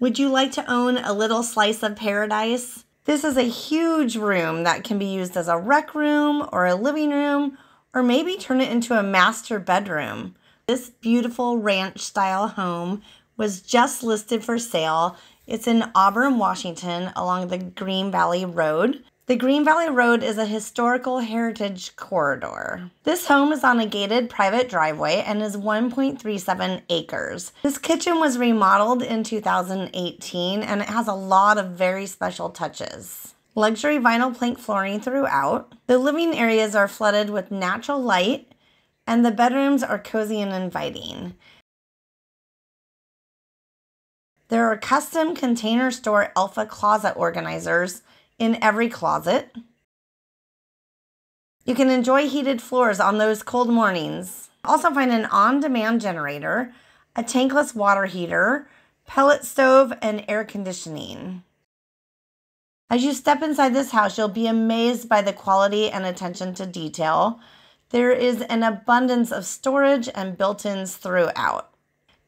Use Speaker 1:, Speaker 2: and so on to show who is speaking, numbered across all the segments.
Speaker 1: Would you like to own a little slice of paradise? This is a huge room that can be used as a rec room or a living room, or maybe turn it into a master bedroom. This beautiful ranch style home was just listed for sale. It's in Auburn, Washington, along the Green Valley Road. The Green Valley Road is a historical heritage corridor. This home is on a gated private driveway and is 1.37 acres. This kitchen was remodeled in 2018 and it has a lot of very special touches. Luxury vinyl plank flooring throughout. The living areas are flooded with natural light and the bedrooms are cozy and inviting. There are custom container store Elfa closet organizers in every closet. You can enjoy heated floors on those cold mornings. Also find an on-demand generator, a tankless water heater, pellet stove, and air conditioning. As you step inside this house, you'll be amazed by the quality and attention to detail. There is an abundance of storage and built-ins throughout.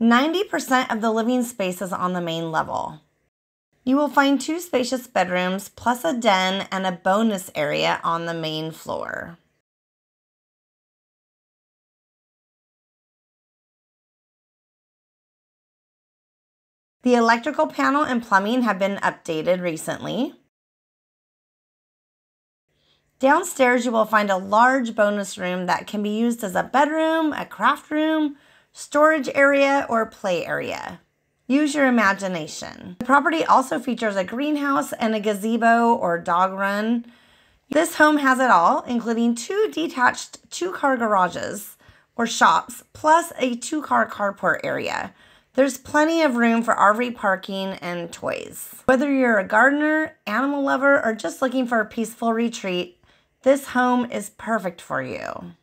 Speaker 1: 90% of the living space is on the main level. You will find two spacious bedrooms plus a den and a bonus area on the main floor. The electrical panel and plumbing have been updated recently. Downstairs, you will find a large bonus room that can be used as a bedroom, a craft room, storage area, or play area. Use your imagination. The property also features a greenhouse and a gazebo or dog run. This home has it all, including two detached two-car garages or shops, plus a two-car carport area. There's plenty of room for RV parking and toys. Whether you're a gardener, animal lover, or just looking for a peaceful retreat, this home is perfect for you.